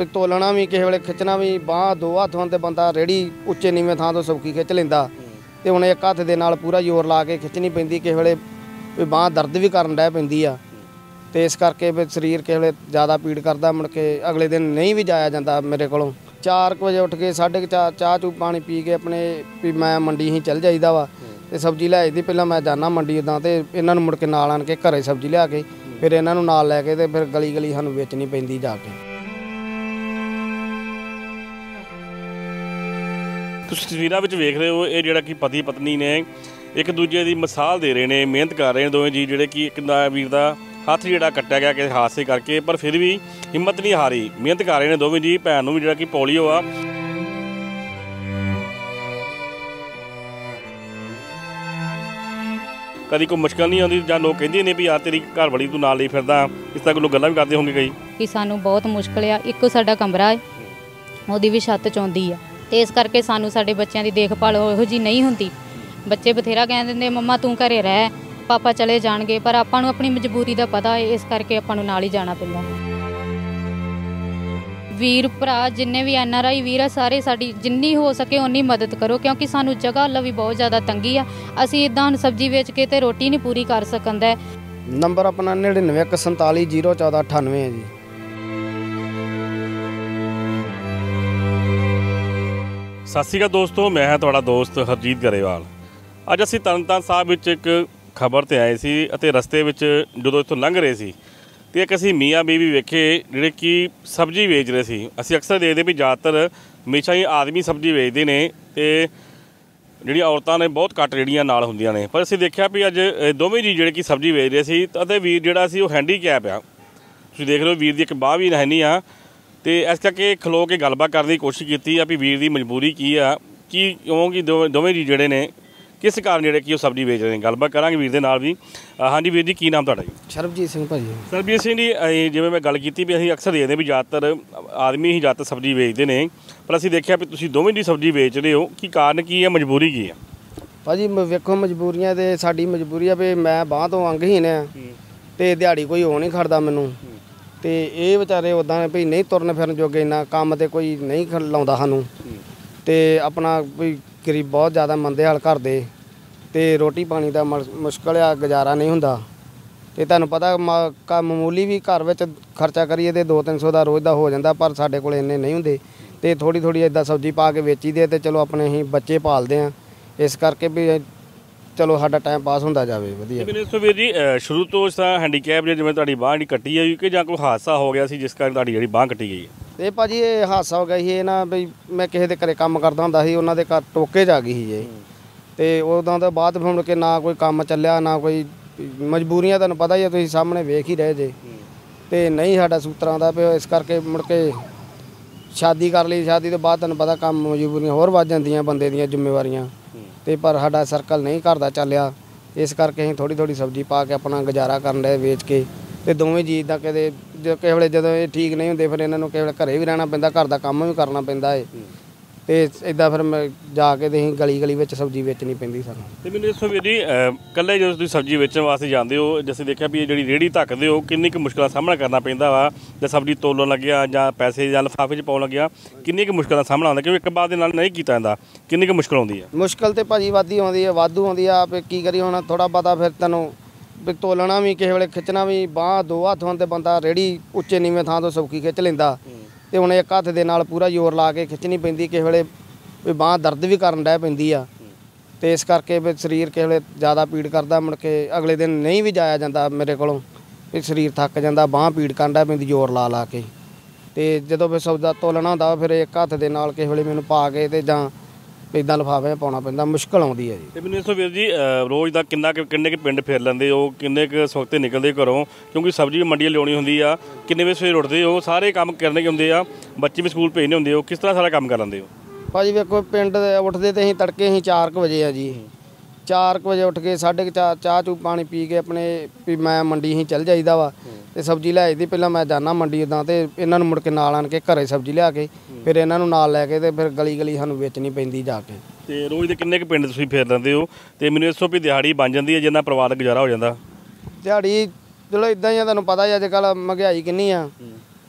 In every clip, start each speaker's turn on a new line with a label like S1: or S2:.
S1: ਵੀ ਤੋਲਣਾ ਵੀ, ਕਿਸੇ ਵੇਲੇ ਖਿੱਚਣਾ ਵੀ, ਬਾਹ ਦੋ ਹੱਥ ਹੋਣ ਤੇ ਬੰਦਾ ਰੇੜੀ ਉੱਚੇ ਨੀਵੇਂ ਥਾਂ ਤੋਂ ਸੌਖੀ ਖਿੱਚ ਲੈਂਦਾ। ਤੇ ਹੁਣ ਇੱਕ ਹੱਥ ਦੇ ਨਾਲ ਪੂਰਾ ਜ਼ੋਰ ਲਾ ਕੇ ਖਿੱਚਣੀ ਪੈਂਦੀ, ਕਿਸੇ ਵੇਲੇ ਵੀ ਬਾਹ ਦਰਦ ਵੀ ਕਰਨ ਡੈ ਪੈਂਦੀ ਆ। ਤੇ ਇਸ ਕਰਕੇ ਵੀ ਸਰੀਰ ਕਿਸੇ ਵੇਲੇ ਜ਼ਿਆਦਾ ਪੀੜ ਕਰਦਾ, ਮੁੜ ਕੇ ਅਗਲੇ ਦਿਨ ਨਹੀਂ ਵੀ ਜਾਇਆ ਜਾਂਦਾ ਮੇਰੇ ਕੋਲੋਂ। 4 ਵਜੇ ਉੱਠ ਕੇ ਸਾਢੇ ਕੁ ਚਾਰ, ਚਾਹ ਚੂ ਪਾਣੀ ਪੀ ਕੇ ਆਪਣੇ ਵੀ ਮੈਂ ਮੰਡੀ ਹੀ ਚੱਲ ਜਾਈਦਾ ਵਾ। ਤੇ ਸਬਜ਼ੀ ਲੈ ਆਈਦੀ, ਪਹਿਲਾਂ ਮੈਂ ਜਾਣਾ ਮੰਡੀ ਉਦਾਂ ਤੇ ਇਹਨਾਂ ਨੂੰ ਮੁੜ ਕੇ ਨਾਲ ਆਣ ਕੇ ਘਰੇ ਸਬਜ਼ੀ ਲਿਆ ਕੇ, ਫਿਰ ਇਹਨਾਂ ਨੂੰ ਨਾਲ ਲੈ ਕੇ ਤੇ ਫਿਰ ਗਲੀ ਗਲੀ ਸਾਨੂੰ ਵੇਚਣੀ ਪੈਂਦੀ ਜਾ ਕੇ।
S2: ਤੁਸੀਂ ਤਸਵੀਰਾਂ ਵਿੱਚ ਵੇਖ ਰਹੇ ਹੋ, ਇਹ ਜਿਹੜਾ ਕਿ ਪਤੀ ਪਤਨੀ ਨੇ ਇੱਕ ਦੂਜੇ ਦੀ ਮਿਸਾਲ ਦੇ ਰਹੇ ਨੇ, ਮਿਹਨਤ ਕਰ ਰਹੇ ਨੇ ਦੋਵੇਂ ਜੀ, ਜਿਹੜੇ ਕਿ ਇੱਕ ਦਾ ਵੀਰ ਦਾ ਹੱਥ ਜਿਹੜਾ ਕੱਟਿਆ ਗਿਆ ਕਿਸੇ ਹਾਦਸੇ ਕਰਕੇ, ਪਰ ਫਿਰ ਵੀ ਹਿੰਮਤ ਨਹੀਂ ਹਾਰੀ, ਮਿਹਨਤ ਕਰ ਰਹੇ ਨੇ ਦੋਵੇਂ ਜੀ, ਭੈਣ ਨੂੰ ਵੀ ਜਿਹੜਾ ਕਿ ਪੋਲੀਓ ਆ। ਕਦੀ ਕੋਈ ਮੁਸ਼ਕਲ ਨਹੀਂ ਆਉਂਦੀ ਜਾਂ ਲੋਕ ਕਹਿੰਦੇ ਨੇ ਵੀ, ਯਾਰ ਤੇਰੀ ਘਰ ਵਾਲੀ ਤੂੰ ਨਾਲ ਲਈ ਫਿਰਦਾ। ਇਸ ਤਰ੍ਹਾਂ ਲੋਕ ਗੱਲਾਂ ਵੀ ਕਰਦੇ ਹੋਣਗੇ ਕਈ।
S3: ਕਿ ਸਾਨੂੰ ਬਹੁਤ ਮੁਸ਼ਕਲ ਆ, ਇੱਕੋ ਸਾਡਾ ਕਮਰਾ ਹੈ, ਉਹਦੀ ਵੀ ਛੱਤ ਚੌਂਦੀ ਆ। ਤੇ ਇਸ ਕਰਕੇ ਸਾਨੂੰ ਸਾਡੇ ਬੱਚਿਆਂ ਦੀ ਦੇਖਭਾਲ ਉਹੋ ਜੀ ਨਹੀਂ ਹੁੰਦੀ। ਬੱਚੇ ਬਥੇਰਾ ਕਹਿ ਦਿੰਦੇ, ਮੰਮਾ, ਤੂੰ ਘਰੇ ਰਹਿ, ਪਾਪਾ ਚਲੇ ਜਾਣਗੇ, ਪਰ ਆਪਾਂ ਨੂੰ ਆਪਣੀ ਮਜਬੂਰੀ ਦਾ ਪਤਾ ਹੈ, ਇਸ ਕਰਕੇ ਆਪਾਂ ਨੂੰ ਨਾਲ ਹੀ ਜਾਣਾ ਪੈਂਦਾ ਵੀਰ, ਭਰਾ, ਜਿੰਨੇ ਵੀ ਐਨ ਆਰ ਆਈ ਵੀਰ ਆ, ਸਾਰੇ ਸਾਡੀ ਜਿੰਨੀ ਹੋ ਸਕੇ ਉਨੀ ਮਦਦ ਕਰੋ, ਕਿਉਂਕਿ ਸਾਨੂੰ ਜਗ੍ਹਾ ਵੱਲੋਂ ਵੀ ਬਹੁਤ ਜ਼ਿਆਦਾ ਤੰਗੀ ਆ। ਅਸੀਂ ਇਦਾਂ ਹੁਣ ਸਬਜ਼ੀ ਵੇਚ ਕੇ ਤੇ ਰੋਟੀ ਨਹੀਂ ਪੂਰੀ ਕਰ ਸਕੰਦਾ
S1: ਨੰਬਰ ਆਪਣਾ 9914401498 ਹੈ ਜੀ।
S2: ਸਤਿ ਸ਼੍ਰੀ ਅਕਾਲ ਦੋਸਤੋ, ਮੈਂ ਹਾਂ ਤੁਹਾਡਾ ਦੋਸਤ ਹਰਜੀਤ ਗਰੇਵਾਲ। ਅੱਜ ਅਸੀਂ ਤਰਨਤਾਰਨ ਸਾਹਿਬ ਵਿੱਚ ਇੱਕ ਖਬਰ ਤੇ ਆਏ ਸੀ ਅਤੇ ਰਸਤੇ ਵਿੱਚ ਜਦੋਂ ਇੱਥੋਂ ਲੰਘ ਰਹੇ ਸੀ, ਤੇ ਇੱਕ ਅਸੀਂ ਮੀਆਂ ਬੀਵੀ ਵੇਖੇ, ਜਿਹੜੇ ਕਿ ਸਬਜ਼ੀ ਵੇਚ ਰਹੇ ਸੀ। ਅਸੀਂ ਅਕਸਰ ਦੇਖਦੇ ਵੀ ਜ਼ਿਆਦਾਤਰ ਹਮੇਸ਼ਾ ਹੀ ਆਦਮੀ ਸਬਜ਼ੀ ਵੇਚਦੇ ਨੇ ਤੇ ਜਿਹੜੀਆਂ ਔਰਤਾਂ ਨੇ ਬਹੁਤ ਘੱਟ ਜਿਹੜੀਆਂ ਨਾਲ ਹੁੰਦੀਆਂ ਨੇ। ਪਰ ਅਸੀਂ ਦੇਖਿਆ ਵੀ ਅੱਜ ਦੋਵੇਂ ਜੀ ਜਿਹੜੇ ਕਿ ਸਬਜ਼ੀ ਵੇਚ ਰਹੇ ਸੀ, ਅਤੇ ਵੀਰ ਜਿਹੜਾ ਸੀ ਉਹ ਹੈਂਡੀਕੈਪ ਆ। ਤੁਸੀਂ ਦੇਖ ਰਹੇ ਹੋ, ਵੀਰ ਦੀ ਇੱਕ ਬਾਹ ਵੀ ਹੈ ਨਹੀਂ ਆ। ਤੇ ਇਸ ਕਰਕੇ ਖਲੋ ਕੇ ਗੱਲਬਾਤ ਕਰਨ ਦੀ ਕੋਸ਼ਿਸ਼ ਕੀਤੀ ਆ ਵੀ ਵੀਰ ਦੀ ਮਜਬੂਰੀ ਕੀ ਆ ਕੀ ਕਿਉਂ ਕਿ ਦੋਵੇਂ ਜੀ ਜਿਹੜੇ ਨੇ ਕਿਸ ਕਾਰਨ ਜਿਹੜੇ ਕਿ ਉਹ ਸਬਜ਼ੀ ਵੇਚ ਰਹੇ ਨੇ? ਗੱਲਬਾਤ ਕਰਾਂਗੇ ਵੀਰ ਦੇ ਨਾਲ ਵੀ। ਹਾਂਜੀ ਵੀਰ ਜੀ ਕੀ ਨਾਮ ਤੁਹਾਡਾ ਜੀ?
S1: ਸ਼ਰਬਜੀਤ ਸਿੰਘ ਭਾਜੀ।
S2: ਸਰਬੀਰ ਸਿੰਘ ਜੀ ਜਿਵੇਂ ਮੈਂ ਗੱਲ ਕੀਤੀ ਵੀ ਅਸੀਂ ਅਕਸਰ ਦੇਖਦੇ ਵੀ ਜ਼ਿਆਦਾਤਰ ਆਦਮੀ ਹੀ ਜ਼ਿਆਦਾਤਰ ਸਬਜ਼ੀ ਵੇਚਦੇ ਨੇ ਪਰ ਅਸੀਂ ਦੇਖਿਆ ਵੀ ਤੁਸੀਂ ਦੋਵੇਂ ਦੀ ਸਬਜ਼ੀ ਵੇਚ ਰਹੇ ਹੋ ਕੀ ਕਾਰਨ ਕੀ ਹੈ ਮਜਬੂਰੀ ਕੀ ਹੈ
S1: ਭਾਜੀ ਵੇਖੋ ਮਜਬੂਰੀਆਂ ਤੇ ਸਾਡੀ ਮਜਬੂਰੀ ਆ ਵੀ ਮੈਂ ਬਾਹ ਤੋਂ ਅੰਗਹੀਨ ਆ ਤੇ ਦਿਹਾੜੀ ਕੋਈ ਹੋ ਨਹੀਂ ਖੜਦਾ ਮੈਨੂੰ। ਤੇ ਇਹ ਵਿਚਾਰੇ ਉਦਾਂ ਵੀ ਨਹੀਂ ਤੁਰਨ ਫਿਰਨ ਜੋਗੇ ਇੰਨਾ ਕੰਮ ਤੇ ਕੋਈ ਨਹੀਂ ਖ- ਲਾਉਂਦਾ ਸਾਨੂੰ। ਤੇ ਆਪਣਾ ਵੀ ਗਰੀਬ ਬਹੁਤ ਜ਼ਿਆਦਾ ਮੰਦੇ ਹਾਲ ਘਰ ਦੇ। ਤੇ ਰੋਟੀ ਪਾਣੀ ਦਾ ਮੁਸ਼- ਮੁਸ਼ਕਲ ਆ, ਗੁਜ਼ਾਰਾ ਨਹੀਂ ਹੁੰਦਾ। ਤੇ ਤੁਹਾਨੂੰ ਪਤਾ ਮ- ਕ- ਮਾਮੂਲੀ ਵੀ ਘਰ ਵਿੱਚ ਖਰਚਾ ਕਰੀਏ ਤੇ 2-300 ਦਾ ਰੋਜ਼ ਦਾ ਹੋ ਜਾਂਦਾ, ਪਰ ਸਾਡੇ ਕੋਲ ਇੰਨੇ ਨਹੀਂ ਹੁੰਦੇ। ਤੇ ਥੋੜੀ ਥੋੜੀ ਇਦਾਂ ਸਬਜ਼ੀ ਪਾ ਕੇ ਵੇਚੀ ਦੇ ਤੇ ਚਲੋ ਆਪਣੇ ਅਸੀਂ ਬੱਚੇ ਪਾਲਦੇ ਆ। ਇਸ ਕਰਕੇ ਵੀ ਚਲੋ ਸਾਡਾ ਟਾਈਮ ਪਾਸ ਹੁੰਦਾ ਜਾਵੇ ਵਧੀਆ।
S2: ਮੈਨੂੰ ਦੱਸੋ ਵੀਰ ਜੀ ਅ, ਸ਼ੁਰੂ ਤੋਂ ਤਰ੍ਹਾਂ ਹੈਂਡੀਕੈਪ ਜਿਵੇਂ ਤੁਹਾਡੀ ਬਾਂਹ ਨਹੀਂ ਕੱਟੀ ਹੈ ਕਿ ਜਾਂ ਕੋਈ ਹਾਦਸਾ ਹੋ ਗਿਆ ਸੀ ਜਿਸ ਕਾਰਨ ਤੁਹਾਡੀ ਜਿਹੜੀ ਬਾਂਹ ਕੱਟੀ ਗਈ ਹੈ?
S1: ਤੇ ਭਾਜੀ ਇਹ ਹਾਦਸਾ ਹੋ ਗਿਆ ਸੀ ਇਹ ਨਾ ਵੀ ਮੈਂ ਕਿਸੇ ਦੇ ਘਰੇ ਕੰਮ ਕਰਦਾ ਹੁੰਦਾ ਸੀ ਉਹਨਾਂ ਦੇ ਘਰ ਟੋਕੇ ਜਾ ਗਈ ਸੀ ਇਹ। ਤੇ ਉਦੋਂ ਤੋਂ ਬਾਅਦ ਫਿਰ ਮੁੜ ਕੇ ਨਾ ਕੋਈ ਕੰਮ ਚੱਲਿਆ ਨਾ ਕੋਈ ਮਜਬੂਰੀਆਂ ਤੁਹਾਨੂੰ ਪਤਾ ਹੀ ਹੈ ਤੁਸੀਂ ਸਾਹਮਣੇ ਵੇਖ ਹੀ ਰਹੇ ਜੇ। ਤੇ ਨਹੀਂ ਸਾਡਾ ਸੂਤਰਾਂ ਦਾ ਪਿਓ ਇਸ ਕਰਕੇ ਮੁੜ ਕੇ ਸ਼ਾਦੀ ਕਰ ਲਈ ਸ਼ਾਦੀ ਤੋਂ ਬਾਅਦ ਤੁਹਾਨੂੰ ਪਤਾ ਕੰਮ ਮਜਬੂਰੀਆਂ ਹੋਰ ਵੱਧ ਜਾਂਦੀਆਂ ਬੰਦੇ ਦੀਆਂ ਜ਼ਿੰਮੇਵਾਰੀਆਂ। ਤੇ ਪਰ ਸਾਡਾ ਸਰਕਲ ਨਹੀਂ ਘਰ ਦਾ ਚੱਲਿਆ। ਇਸ ਕਰਕੇ ਅਸੀਂ ਥੋੜੀ ਥੋੜੀ ਸਬਜ਼ੀ ਪਾ ਕੇ ਆਪਣਾ ਗੁਜ਼ਾਰਾ ਕਰਨ ਦੇ ਵੇਚ ਕੇ। ਤੇ ਦੋਵੇਂ ਜੀ ਇਦਾਂ ਕਦੇ ਜੋ ਕਿਸੇ ਵੇਲੇ ਜਦੋਂ ਇਹ ਠੀਕ ਨਹੀਂ ਹੁੰਦੇ, ਫਿਰ ਇਹਨਾਂ ਨੂੰ ਕਿਸੇ ਵੇਲੇ ਘਰੇ ਵੀ ਰਹਿਣਾ ਪੈਂਦਾ, ਘਰ ਦਾ ਕੰਮ ਵੀ ਕਰਨਾ ਪੈਂਦਾ ਏ। ਤੇ ਇਦਾਂ ਫਿਰ ਮੈਂ ਜਾ ਕੇ ਤੇ ਅਸੀਂ ਗਲੀ ਗਲੀ ਵਿੱਚ ਸਬਜ਼ੀ ਵੇਚਣੀ ਪੈਂਦੀ ਸਾਨੂੰ।
S2: ਤੇ ਮੈਨੂੰ ਦੱਸੋ ਵੀਰ ਜੀ ਅ, ਇਕੱਲੇ ਜਦੋਂ ਤੁਸੀਂ ਸਬਜ਼ੀ ਵੇਚਣ ਵਾਸਤੇ ਜਾਂਦੇ ਹੋ ਜਿਵੇਂ ਦੇਖਿਆ ਵੀ ਇਹ ਜਿਹੜੀ ਰੇੜੀ ਧੱਕਦੇ ਹੋ ਕਿੰਨੀ ਕੁ ਮੁਸ਼ਕਲਾਂ ਸਾਹਮਣਾ ਕਰਨਾ ਪੈਂਦਾ ਵਾ ਜੇ ਸਬਜ਼ੀ ਤੋਲਣ ਲੱਗਿਆ ਜਾਂ ਪੈਸੇ ਜਾਂ ਲਿਫਾਫੇ 'ਚ ਪਾਉਣ ਲੱਗਿਆ ਕਿੰਨੀ ਕੁ ਮੁਸ਼ਕਲਾਂ ਸਾਹਮਣਾ ਹੁੰਦਾ ਕਿਉਂਕਿ ਇੱਕ ਬਾਤ ਦੇ ਨਾਲ ਨਹੀਂ ਕੀਤਾ ਜਾਂਦਾ। ਕਿੰਨੀ ਕੁ ਮੁਸ਼ਕਲ ਆਉਂਦੀ ਹੈ
S1: ਮੁਸ਼ਕਲ ਤੇ ਭਾਜੀ ਵਾਧੀ ਆਉਂਦੀ ਹੈ ਵਾਧੂ ਆਉਂਦੀ ਆ ਆਪੇ ਕੀ ਕਰੀ ਹੁਣ ਥੋੜਾ ਪਤਾ ਫਿਰ ਤੈਨੂੰ ਵੀ ਤੋਲਣਾ ਵੀ ਕਿਸੇ ਵੇਲੇ ਖਿੱਚਣਾ ਵੀ ਬਾਹ ਦੋ ਹੱਥ ਹੋਣ ਤੇ ਬੰਦਾ ਰੇੜੀ ਉੱਚੇ ਨੀਵੇਂ ਥਾਂ ਤੋਂ ਸੌਖੀ ਖਿੱਚ ਲੈਂਦਾ। ਤੇ ਹੁਣ ਇੱਕ ਹੱਥ ਦੇ ਨਾਲ ਪੂਰਾ ਜ਼ੋਰ ਲਾ ਕੇ ਖਿੱਚਣੀ ਪੈਂਦੀ, ਕਿਸੇ ਵੇਲੇ ਵੀ ਬਾਹ ਦਰਦ ਵੀ ਕਰਨ ਡੈ ਪੈਂਦੀ ਆ। ਤੇ ਇਸ ਕਰਕੇ ਵੀ ਸਰੀਰ ਕਿਸੇ ਵੇਲੇ ਜ਼ਿਆਦਾ ਪੀੜ ਕਰਦਾ, ਮੁੜ ਕੇ ਅਗਲੇ ਦਿਨ ਨਹੀਂ ਵੀ ਜਾਇਆ ਜਾਂਦਾ ਮੇਰੇ ਕੋਲੋਂ, ਵੀ ਸਰੀਰ ਥੱਕ ਜਾਂਦਾ, ਬਾਹ ਪੀੜ ਕਰਨ ਡੈ ਪੈਂਦੀ ਜ਼ੋਰ ਲਾ ਲਾ ਕੇ। ਤੇ ਜਦੋਂ ਫਿਰ ਸੌਦਾ ਤੋਲਣਾ ਹੁੰਦਾ ਫਿਰ ਇੱਕ ਹੱਥ ਦੇ ਨਾਲ ਕਿਸੇ ਵੇਲੇ ਮੈਨੂੰ ਪਾ ਕੇ ਤੇ ਜਾਂ ਇਦਾਂ ਲਿਫਾਫੇ ਪਾਉਣਾ ਪੈਂਦਾ ਮੁਸ਼ਕਲ ਆਉਂਦੀ ਹੈ ਜੀ।
S2: ਤੇ ਮੈਨੂੰ ਦੱਸੋ ਵੀਰ ਜੀ ਰੋਜ਼ ਦਾ ਕਿੰਨਾ ਕਿੰਨੇ ਕੁ ਪਿੰਡ ਫੇਰ ਲੈਂਦੇ ਹੋ? ਕਿੰਨੇ ਕੁ ਸਵਖਤੇ ਨਿਕਲਦੇ ਘਰੋਂ? ਕਿਉਂਕਿ ਸਬਜ਼ੀ ਮੰਡੀ ਲਿਆਉਣੀ ਹੁੰਦੀ ਆ। ਕਿੰਨੇ ਵਜੇ ਸਵੇਰ ਉੱਠਦੇ ਹੋ? ਸਾਰੇ ਕੰਮ ਕਰਨੇ ਹੁੰਦੇ ਆ। ਬੱਚੇ ਵੀ ਸਕੂਲ ਭੇਜਣੇ ਹੁੰਦੇ ਹੋ। ਕਿਸ ਤਰ੍ਹਾਂ ਸਾਰਾ ਕੰਮ ਕਰ ਲੈਂਦੇ ਹੋ?
S1: ਭਾਜੀ ਵੇਖੋ ਪਿੰਡ ਦੇ ਉੱਠਦੇ ਤੇ ਅਸੀਂ ਤੜਕੇ ਅਸੀਂ 4 ਵਜੇ ਆ ਜੀ। 4 ਵਜੇ ਉੱਠ ਕੇ ਸਾਢੇ ਕੁ ਚਾਰ ਚਾਹ ਚੂ ਪਾਣੀ ਪੀ ਕੇ ਆਪਣੇ ਵੀ ਮੈਂ ਮੰਡੀ ਹੀ ਚੱਲ ਜਾਈਦਾ ਵਾ ਤੇ ਸਬਜ਼ੀ ਲੈ ਆਈਦੀ ਪਹਿਲਾਂ ਮੈਂ ਜਾਣਾ ਮੰਡੀ ਉਦਾਂ ਤੇ ਇਹਨਾਂ ਨੂੰ ਮੁੜ ਕੇ ਨਾਲ ਆਣ ਕੇ ਘਰੇ ਸਬਜ਼ੀ ਲਿਆ ਕੇ ਫਿਰ ਇਹਨਾਂ ਨੂੰ ਨਾਲ ਲੈ ਕੇ ਤੇ ਫਿਰ ਗਲੀ ਗਲੀ ਸਾਨੂੰ ਵੇਚਣੀ ਪੈਂਦੀ ਜਾ ਕੇ।
S2: ਤੇ ਰੋਜ਼ ਦੇ ਕਿੰਨੇ ਕੁ ਪਿੰਡ ਤੁਸੀਂ ਫੇਰ ਲੈਂਦੇ ਹੋ? ਤੇ ਮੈਨੂੰ ਦੱਸੋ ਵੀ ਦਿਹਾੜੀ ਬਣ ਜਾਂਦੀ ਹੈ ਜਿੰਨਾ ਪਰਿਵਾਰਕ ਗੁਜ਼ਾਰਾ ਹੋ ਜਾਂਦਾ?
S1: ਦਿਹਾੜੀ ਚਲੋ ਇਦਾਂ ਹੀ ਆ ਤੁਹਾਨੂੰ ਪਤਾ ਹੀ ਅੱਜ ਕੱਲ ਮਹਿੰਗਾਈ ਕਿੰਨੀ ਆ।